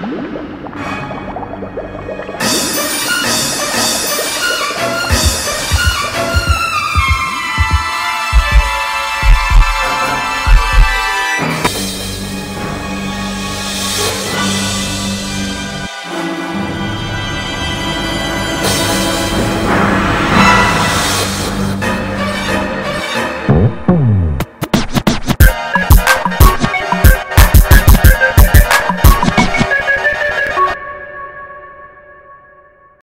you